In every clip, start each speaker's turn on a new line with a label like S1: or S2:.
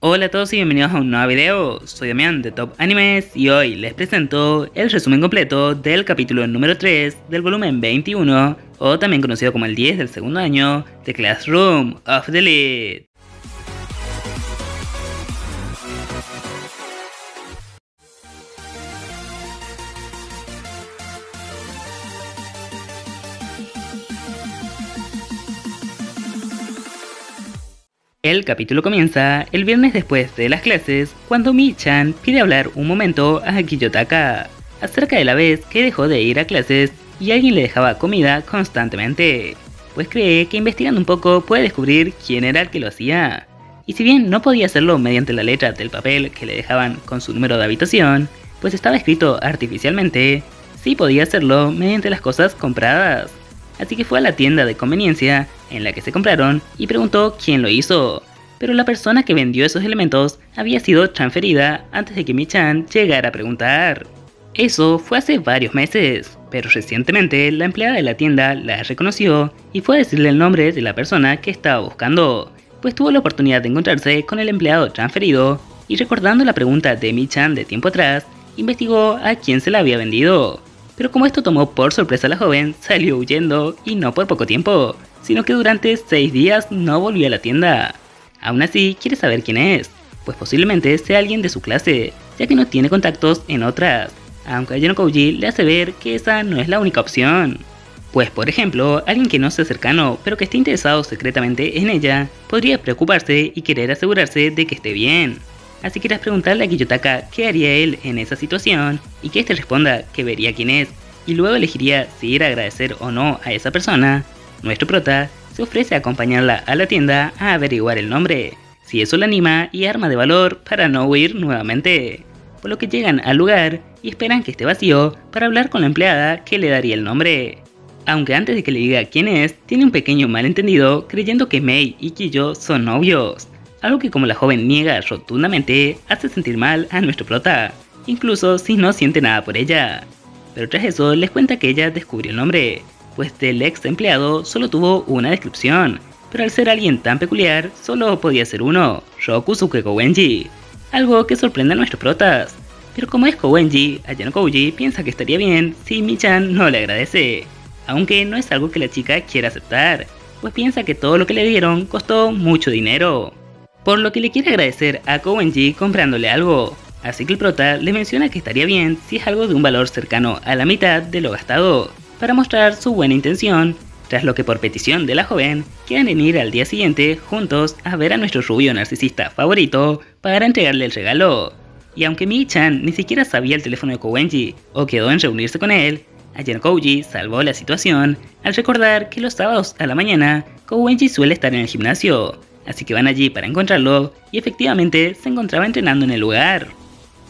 S1: Hola a todos y bienvenidos a un nuevo video, soy Damián de Top Animes y hoy les presento el resumen completo del capítulo número 3 del volumen 21 o también conocido como el 10 del segundo año de Classroom of the Elite. El capítulo comienza el viernes después de las clases, cuando Mi-chan pide hablar un momento a Kiyotaka acerca de la vez que dejó de ir a clases y alguien le dejaba comida constantemente, pues cree que investigando un poco puede descubrir quién era el que lo hacía. Y si bien no podía hacerlo mediante la letra del papel que le dejaban con su número de habitación, pues estaba escrito artificialmente, sí podía hacerlo mediante las cosas compradas así que fue a la tienda de conveniencia en la que se compraron y preguntó quién lo hizo. Pero la persona que vendió esos elementos había sido transferida antes de que Mi-chan llegara a preguntar. Eso fue hace varios meses, pero recientemente la empleada de la tienda la reconoció y fue a decirle el nombre de la persona que estaba buscando, pues tuvo la oportunidad de encontrarse con el empleado transferido y recordando la pregunta de Mi-chan de tiempo atrás, investigó a quién se la había vendido. Pero como esto tomó por sorpresa a la joven, salió huyendo y no por poco tiempo, sino que durante 6 días no volvió a la tienda. Aún así, quiere saber quién es, pues posiblemente sea alguien de su clase, ya que no tiene contactos en otras, aunque a Kouji le hace ver que esa no es la única opción. Pues por ejemplo, alguien que no sea cercano, pero que esté interesado secretamente en ella, podría preocuparse y querer asegurarse de que esté bien. Así que irás preguntarle a Kiyotaka qué haría él en esa situación y que éste responda que vería quién es y luego elegiría si ir a agradecer o no a esa persona. Nuestro prota se ofrece a acompañarla a la tienda a averiguar el nombre, si eso la anima y arma de valor para no huir nuevamente. Por lo que llegan al lugar y esperan que esté vacío para hablar con la empleada que le daría el nombre. Aunque antes de que le diga quién es, tiene un pequeño malentendido creyendo que Mei y Kiyo son novios algo que como la joven niega rotundamente hace sentir mal a nuestro prota, incluso si no siente nada por ella. Pero tras eso les cuenta que ella descubrió el nombre, pues del ex empleado solo tuvo una descripción, pero al ser alguien tan peculiar solo podía ser uno, Rokusuke Kowenji, algo que sorprende a nuestros protas. Pero como es Kowenji, Ayano Kouji piensa que estaría bien si Michan no le agradece, aunque no es algo que la chica quiera aceptar, pues piensa que todo lo que le dieron costó mucho dinero por lo que le quiere agradecer a Kowenji comprándole algo. Así que el prota le menciona que estaría bien si es algo de un valor cercano a la mitad de lo gastado, para mostrar su buena intención, tras lo que por petición de la joven quieren ir al día siguiente juntos a ver a nuestro rubio narcisista favorito para entregarle el regalo. Y aunque Mi-chan ni siquiera sabía el teléfono de Kowenji o quedó en reunirse con él, Ayer Kouji salvó la situación al recordar que los sábados a la mañana Kowenji suele estar en el gimnasio, así que van allí para encontrarlo y efectivamente se encontraba entrenando en el lugar.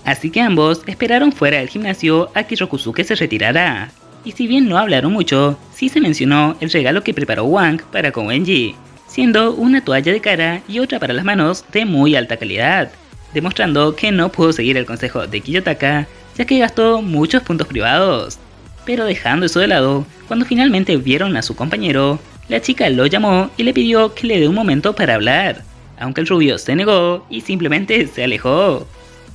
S1: Así que ambos esperaron fuera del gimnasio a que Rokusuke se retirara. Y si bien no hablaron mucho, sí se mencionó el regalo que preparó Wang para Kowenji, siendo una toalla de cara y otra para las manos de muy alta calidad, demostrando que no pudo seguir el consejo de Kiyotaka ya que gastó muchos puntos privados. Pero dejando eso de lado, cuando finalmente vieron a su compañero, la chica lo llamó y le pidió que le dé un momento para hablar, aunque el rubio se negó y simplemente se alejó.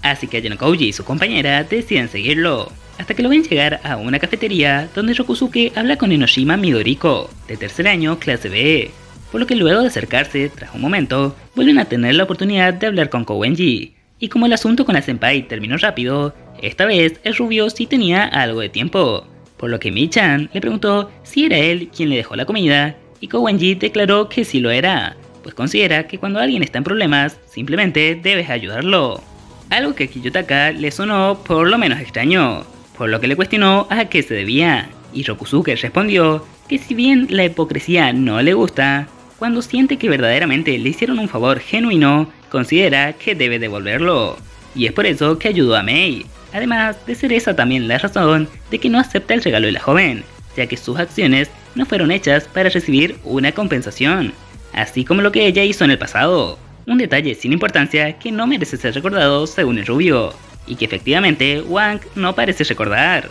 S1: Así que Yanokoji y su compañera deciden seguirlo, hasta que lo ven llegar a una cafetería donde Rokusuke habla con Enoshima Midoriko, de tercer año clase B, por lo que luego de acercarse, tras un momento, vuelven a tener la oportunidad de hablar con Kowenji, y como el asunto con la senpai terminó rápido, esta vez el rubio sí tenía algo de tiempo, por lo que Mi-chan le preguntó si era él quien le dejó la comida y Kowenji declaró que sí lo era, pues considera que cuando alguien está en problemas, simplemente debes ayudarlo. Algo que a Kiyotaka le sonó por lo menos extraño, por lo que le cuestionó a qué se debía, y Rokusuke respondió que si bien la hipocresía no le gusta, cuando siente que verdaderamente le hicieron un favor genuino, considera que debe devolverlo. Y es por eso que ayudó a Mei, además de ser esa también la razón de que no acepta el regalo de la joven, ya que sus acciones no fueron hechas para recibir una compensación, así como lo que ella hizo en el pasado. Un detalle sin importancia que no merece ser recordado según el rubio, y que efectivamente Wang no parece recordar.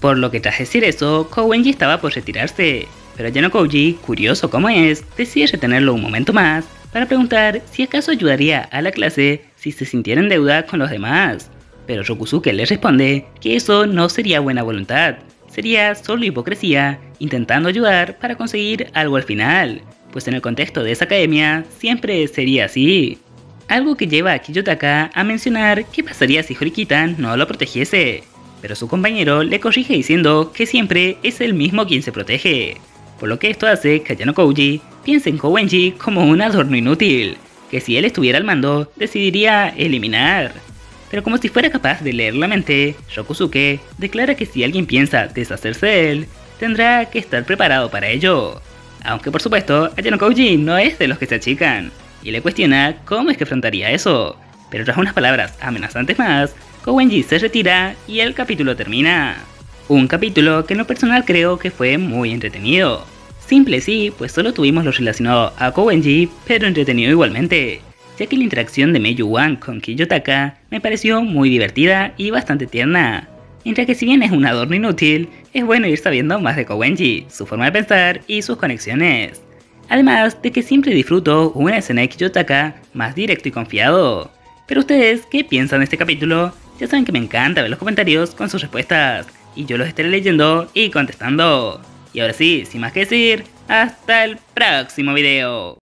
S1: Por lo que tras decir eso, Kowenji estaba por retirarse, pero Yano Koji, curioso como es, decide retenerlo un momento más para preguntar si acaso ayudaría a la clase si se sintiera en deuda con los demás. Pero Rokusuke le responde que eso no sería buena voluntad, sería solo hipocresía, intentando ayudar para conseguir algo al final, pues en el contexto de esa academia siempre sería así. Algo que lleva a Kiyotaka a mencionar qué pasaría si Horikita no lo protegiese, pero su compañero le corrige diciendo que siempre es el mismo quien se protege, por lo que esto hace que Ayano Kouji piense en Kowenji como un adorno inútil, que si él estuviera al mando decidiría eliminar. Pero como si fuera capaz de leer la mente, Shokusuke declara que si alguien piensa deshacerse de él, tendrá que estar preparado para ello. Aunque por supuesto, Ayano Kouji no es de los que se achican, y le cuestiona cómo es que afrontaría eso. Pero tras unas palabras amenazantes más, Kowenji se retira y el capítulo termina. Un capítulo que en lo personal creo que fue muy entretenido. Simple sí, pues solo tuvimos lo relacionado a Kowenji, pero entretenido igualmente, ya que la interacción de Meiyu Wan con Kiyotaka me pareció muy divertida y bastante tierna. Mientras que si bien es un adorno inútil, es bueno ir sabiendo más de Kowenji, su forma de pensar y sus conexiones. Además de que siempre disfruto una escena de Kiyotaka más directo y confiado. Pero ustedes, ¿qué piensan de este capítulo? Ya saben que me encanta ver los comentarios con sus respuestas, y yo los estaré leyendo y contestando. Y ahora sí, sin más que decir, hasta el próximo video.